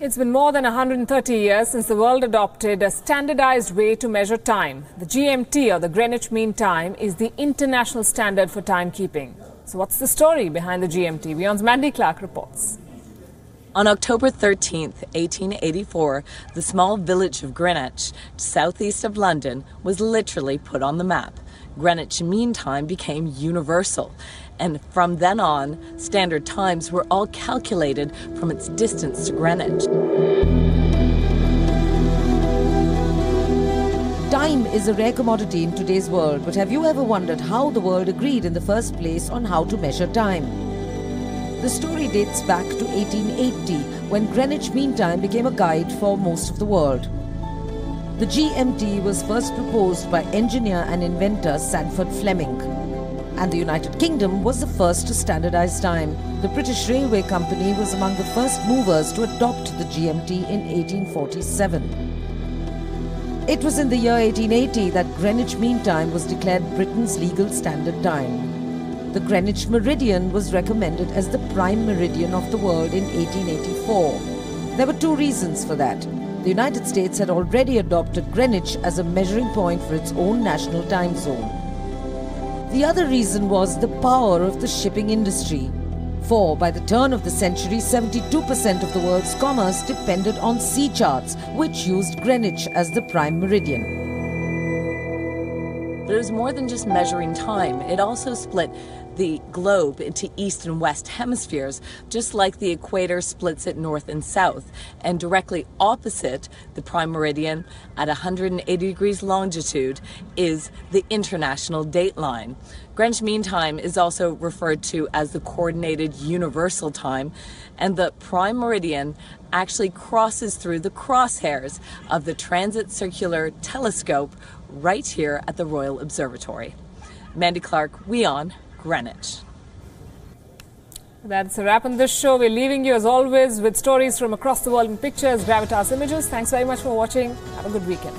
It's been more than 130 years since the world adopted a standardized way to measure time. The GMT, or the Greenwich Mean Time, is the international standard for timekeeping. So, what's the story behind the GMT? WION's Mandy Clark reports. On October 13, 1884, the small village of Greenwich, southeast of London, was literally put on the map. Greenwich Mean Time became universal and from then on, standard times were all calculated from its distance to Greenwich. Time is a rare commodity in today's world, but have you ever wondered how the world agreed in the first place on how to measure time? The story dates back to 1880 when Greenwich Mean Time became a guide for most of the world. The GMT was first proposed by engineer and inventor Sandford Fleming and the United Kingdom was the first to standardize time. The British Railway Company was among the first movers to adopt the GMT in 1847. It was in the year 1880 that Greenwich Mean Time was declared Britain's legal standard time. The Greenwich Meridian was recommended as the prime meridian of the world in 1884. There were two reasons for that. The United States had already adopted Greenwich as a measuring point for its own national time zone. The other reason was the power of the shipping industry. For by the turn of the century, 72% of the world's commerce depended on sea charts, which used Greenwich as the prime meridian. Was more than just measuring time. It also split the globe into east and west hemispheres, just like the equator splits it north and south. And directly opposite the prime meridian at 180 degrees longitude is the international date line. Greenwich Mean Time is also referred to as the Coordinated Universal Time, and the prime meridian actually crosses through the crosshairs of the Transit Circular Telescope right here at the Royal Observatory. Mandy Clark, WION, Greenwich. That's a wrap on this show. We're leaving you as always with stories from across the world in pictures, Gravitas Images. Thanks very much for watching. Have a good weekend.